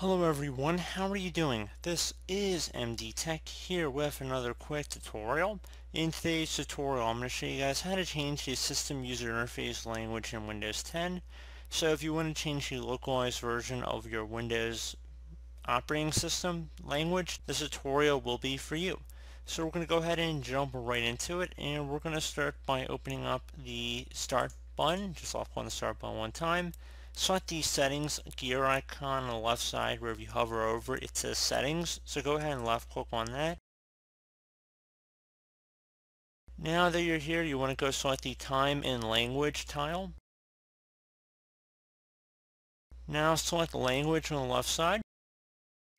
Hello everyone, how are you doing? This is MD Tech here with another quick tutorial. In today's tutorial I'm going to show you guys how to change the system user interface language in Windows 10. So if you want to change the localized version of your Windows operating system language, this tutorial will be for you. So we're going to go ahead and jump right into it and we're going to start by opening up the start button, just off on the start button one time. Select the settings gear icon on the left side where if you hover over it, it says settings. So go ahead and left click on that. Now that you're here, you want to go select the time and language tile. Now select language on the left side.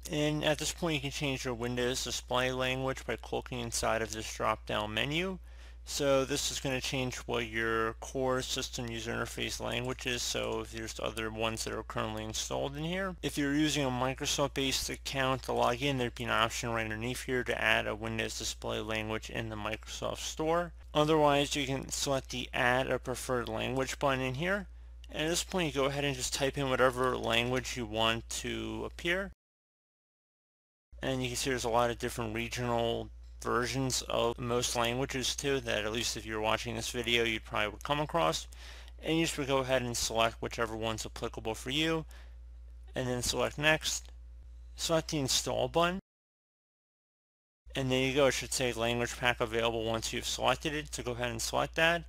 And at this point you can change your Windows display language by clicking inside of this drop down menu. So this is going to change what your core system user interface language is. So if there's other ones that are currently installed in here. If you're using a Microsoft based account to log in, there'd be an option right underneath here to add a Windows display language in the Microsoft Store. Otherwise you can select the add a preferred language button in here. And at this point you go ahead and just type in whatever language you want to appear. And you can see there's a lot of different regional versions of most languages too that at least if you're watching this video you probably would come across. And you just would go ahead and select whichever one's applicable for you and then select next. Select the install button and there you go. It should say language pack available once you've selected it so go ahead and select that.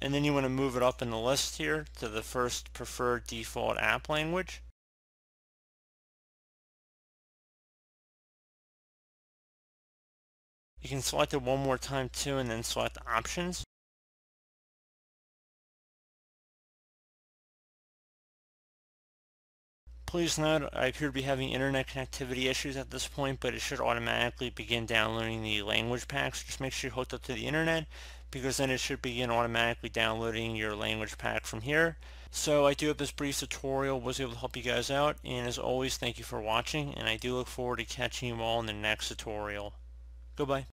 And then you want to move it up in the list here to the first preferred default app language You can select it one more time too and then select options. Please note I appear to be having internet connectivity issues at this point, but it should automatically begin downloading the language packs. Just make sure you're hooked up to the internet because then it should begin automatically downloading your language pack from here. So I do hope this brief tutorial was able to help you guys out and as always thank you for watching and I do look forward to catching you all in the next tutorial. Goodbye.